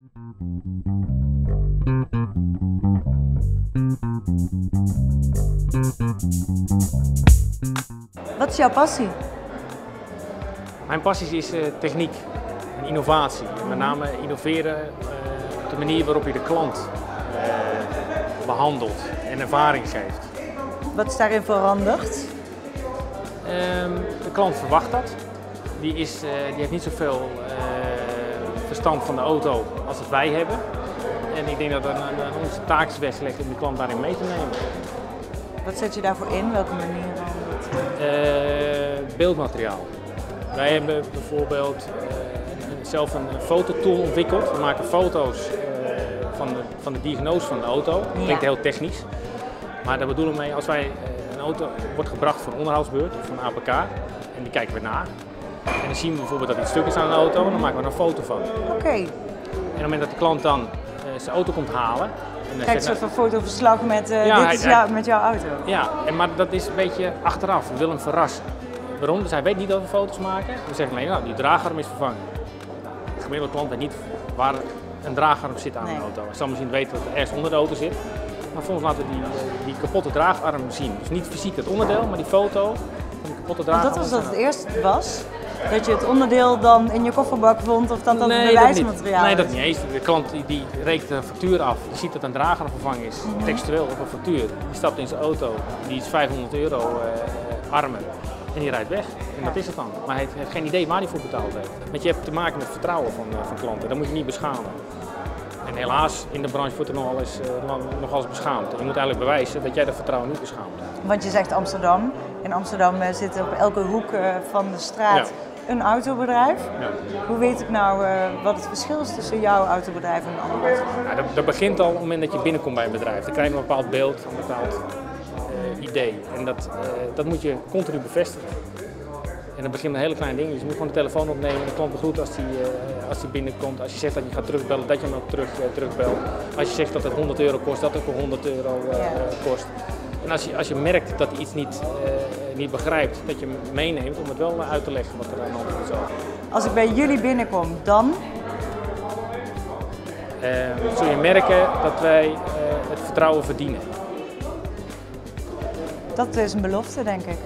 Wat is jouw passie? Mijn passie is uh, techniek en innovatie. Met name innoveren uh, op de manier waarop je de klant uh, behandelt en ervaring geeft. Wat is daarin veranderd? Ehm, de klant verwacht dat. Die, is, die heeft niet zoveel verstand van de auto als dat wij hebben. En ik denk dat het aan onze taak is weggelegd om de klant daarin mee te nemen. Wat zet je daarvoor in? Welke manier? Uh, beeldmateriaal. Wij hebben bijvoorbeeld uh, zelf een fototool ontwikkeld. We maken foto's uh, van, de, van de diagnose van de auto. Dat ja. klinkt heel technisch. Maar daar bedoelen we mee, als wij een auto wordt gebracht voor een onderhoudsbeurt of van APK en die kijken we na. En dan zien we bijvoorbeeld dat iets stuk is aan een auto en dan maken we er een foto van. Oké. Okay. En op het moment dat de klant dan zijn auto komt halen, Kijk, een soort van fotoverslag met, uh, ja, dit is jou, met jouw auto. Ja, en, maar dat is een beetje achteraf. We willen hem verrassen. Waarom? Dus hij weet niet dat we foto's maken. We zeggen alleen, nou, die draagarm is vervangen. De gemiddelde klant weet niet waar een draagarm zit aan nee. een auto. Hij zal misschien weten dat er ergens onder de auto zit. Maar volgens laten we die, die kapotte draagarm zien. Dus niet fysiek het onderdeel, maar die foto van die kapotte draagarm. Want dat was dat het eerst was? Dat je het onderdeel dan in je kofferbak vond of dat dat nee, bewijsmateriaal dat Nee, dat niet eens. De klant die, die rekent een factuur af, die ziet dat een drager vervangen is, mm -hmm. textueel op een factuur. Die stapt in zijn auto, die is 500 euro armen en die rijdt weg. En dat is het dan. Maar hij heeft geen idee waar hij voor betaald heeft. Want je hebt te maken met vertrouwen van, uh, van klanten, dat moet je niet beschamen. En helaas, in de branche wordt er nogal eens, nogal eens beschaamd. Je moet eigenlijk bewijzen dat jij dat vertrouwen niet beschaamt. Want je zegt Amsterdam. In Amsterdam zit op elke hoek van de straat ja een autobedrijf. Ja. Hoe weet ik nou uh, wat het verschil is tussen jouw autobedrijf en een ander? Ja, dat, dat, begint al op het moment dat je binnenkomt bij een bedrijf. Dan krijg je een bepaald beeld, een bepaald uh, idee. En dat, uh, dat moet je continu bevestigen. En dat begint met hele kleine dingen. Dus je moet gewoon de telefoon opnemen, de klant begroet als die, als die binnenkomt. Als je zegt dat je gaat terugbellen, dat je hem ook terug, terugbelt. Als je zegt dat het 100 euro kost, dat het ook 100 euro ja. kost. En als je, als je merkt dat iets niet, niet begrijpt, dat je hem meeneemt om het wel uit te leggen wat er aan de hand is. Als ik bij jullie binnenkom, dan? Uh, zul je merken dat wij uh, het vertrouwen verdienen. Dat is een belofte, denk ik.